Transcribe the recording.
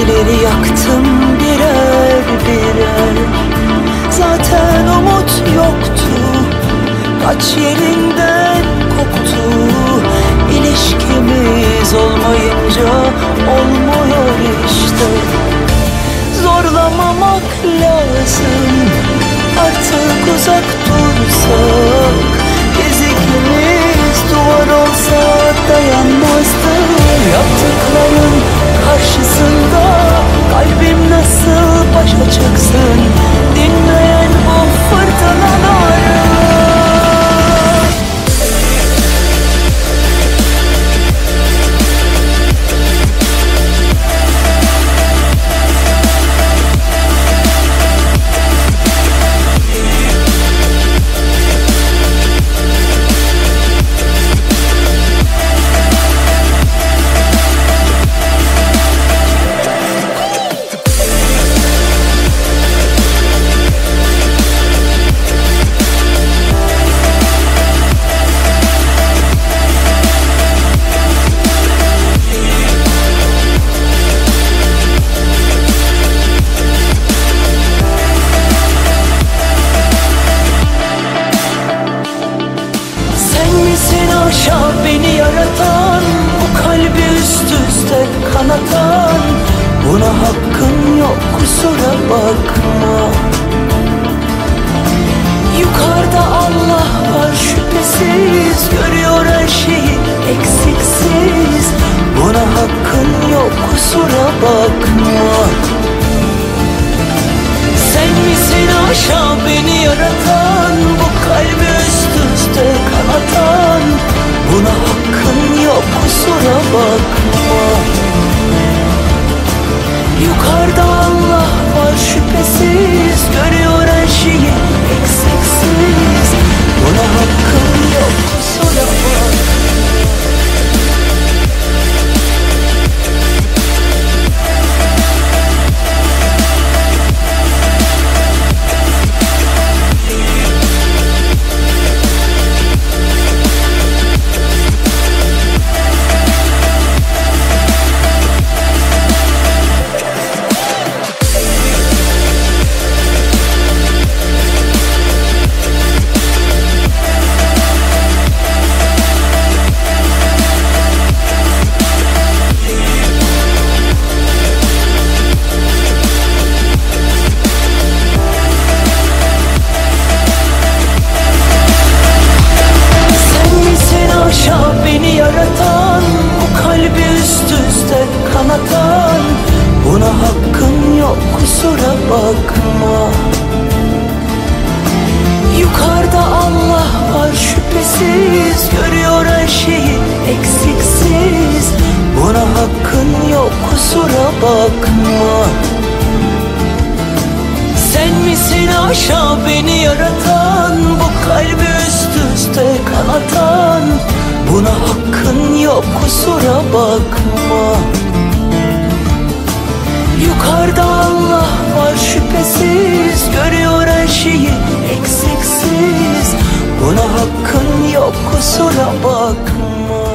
Kalpleri yaktım birer birer. Zaten umut yoktu Kaç yerinden koptu. İlişkimiz olmayınca olmuyor kusura bakma. Yukarıda Allah var şüphesiz Görüyor her şeyi eksiksiz. Buna hakkın yok kusura bakma. Sen misin aşağı beni yaratan Bu kalbi üst üste kanatan hakkın yok kusura bakma. Sen misin aşağı beni yaratan? Bu kalbi üst üste kanatan. Buna hakkın yok kusura bakma. Yukarıda Allah var şüphesiz. Görüyor her şeyi eksiksiz. Buna hakkın yok kusura bakma